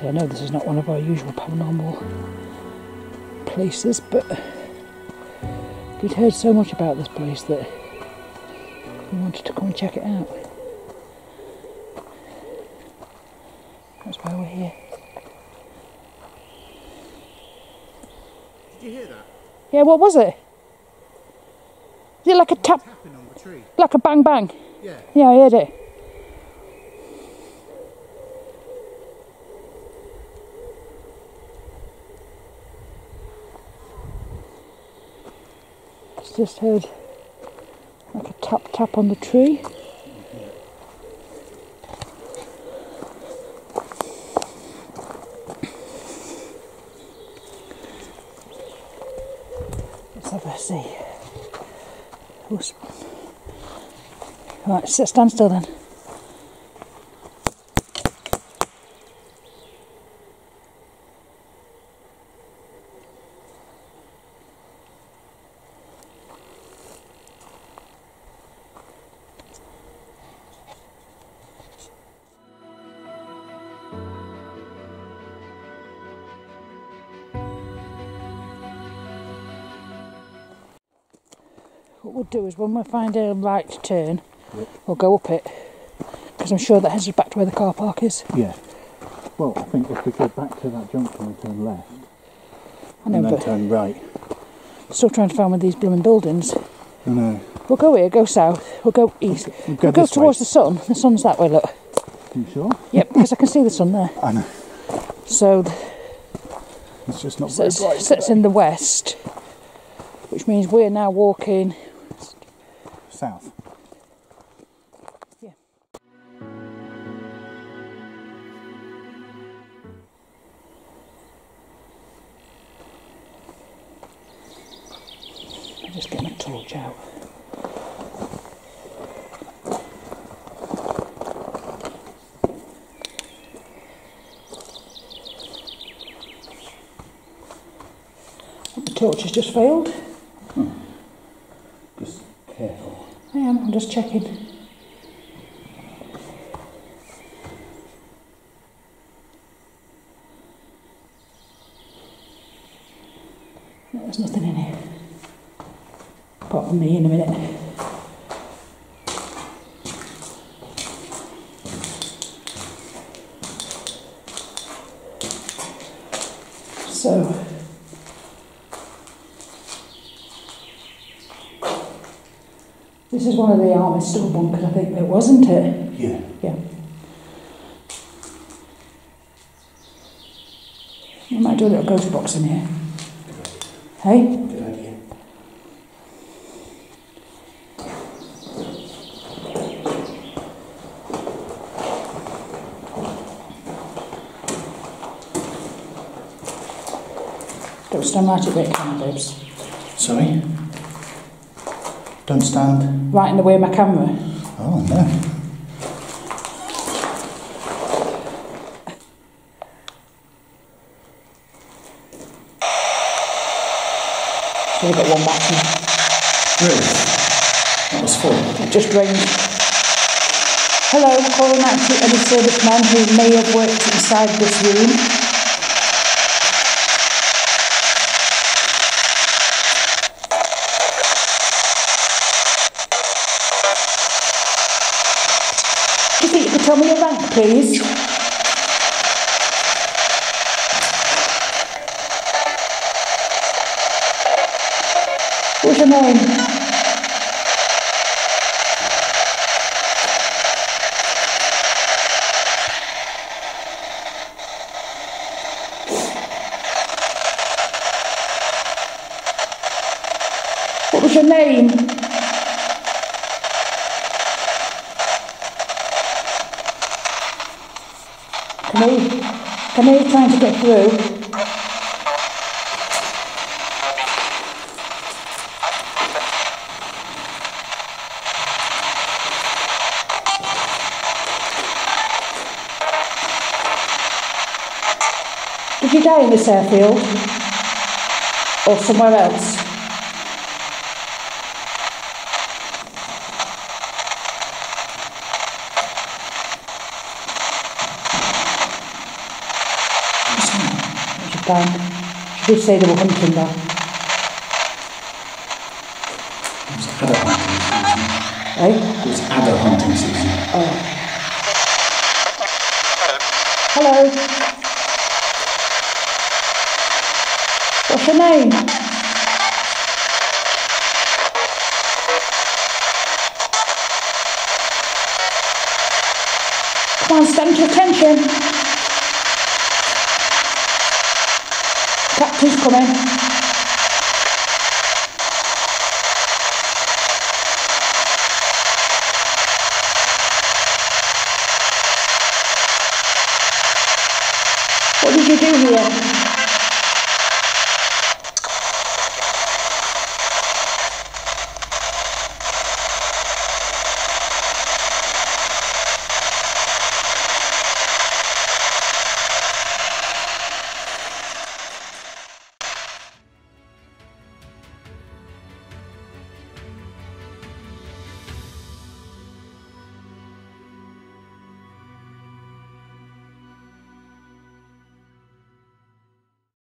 So I know this is not one of our usual paranormal places, but we'd heard so much about this place that we wanted to come and check it out. That's why we're here. Did you hear that? Yeah, what was it? Is it like a tap, Tapping on the tree. like a bang bang? Yeah. Yeah, I heard it. Just heard like a tap tap on the tree. Let's have a see. Right, stand still then. What we'll do is when we find a right turn, we'll go up it because I'm sure that heads us back to where the car park is. Yeah. Well, I think if we go back to that junction and turn left, I know, and then turn right. still trying to find one of these blooming buildings. I know. We'll go here, go south, we'll go east. We'll We'll go towards way. the sun. The sun's that way, look. You sure? Yep, because I can see the sun there. I know. So It's just not so very it's, bright. sits in the west, which means we're now walking. South. Yeah. I'm just getting a torch out. The torch has just failed. Just am, I'm just checking. No, there's nothing in here. Apart from me in a minute. So, this is one of the army store bunkers, I think it wasn't it? Yeah. Yeah. We might do a little ghost box in here. Hey? Good idea. Don't stand right at the camera, babes. Sorry? Don't stand. Right in the way of my camera. Oh, no. So we've got one battery. Really? That was full. It just rained. Hello, calling out to any servicemen who may have worked inside this room. Do you think you could tell me your rank, please? What's your name? What was your name? Can I, I trying to get through? Did you die in this airfield? Or somewhere else? Time. She did say they were hunting there. It's adder hunting season. Eh? Adder hunting season. Hello. What's your name? Come on, stand to attention. Chaque crise, quand même,